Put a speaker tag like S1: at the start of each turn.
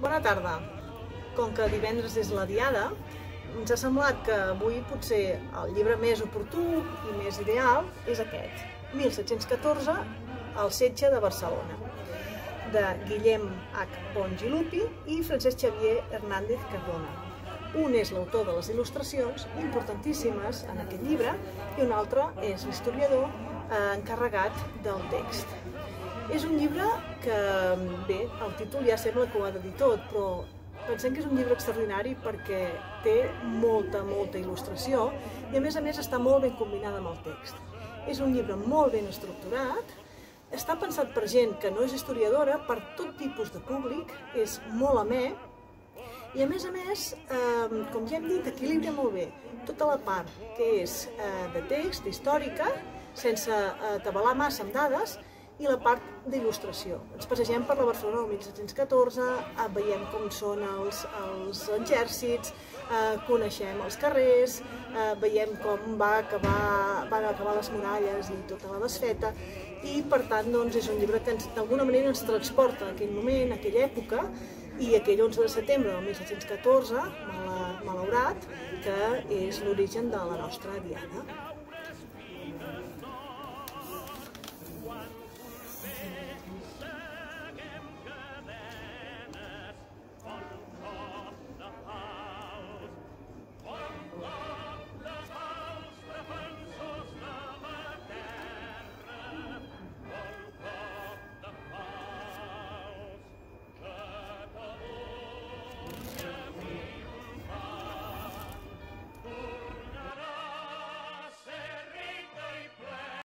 S1: Bona tarda. Com que divendres és la Diada, ens ha semblat que avui potser el llibre més oportú i més ideal és aquest, 1714, El setge de Barcelona, de Guillem H. Bongilupi i Francesc Xavier Hernández Cardona. Un és l'autor de les il·lustracions, importantíssimes en aquest llibre, i un altre és l'historiador encarregat del text. És un llibre que, bé, el títol ja sembla que ho ha de dir tot, però pensem que és un llibre extraordinari perquè té molta, molta il·lustració i a més a més està molt ben combinada amb el text. És un llibre molt ben estructurat, està pensat per gent que no és historiadora, per tot tipus de públic, és molt amè, i a més a més, eh, com ja hem dit, equilibra molt bé tota la part que és eh, de text, històrica, sense eh, tabalar massa amb dades, i la part d'il·lustració. Ens passegem per la Barcelona del 1714, eh, veiem com són els, els exèrcits, eh, coneixem els carrers, eh, veiem com va acabar, van acabar les muralles i tota la desfeta, i per tant doncs, és un llibre que d'alguna manera ens transporta a aquell moment, a aquella època, i aquell 11 de setembre del 1714, malaurat, que és l'origen de la nostra diada.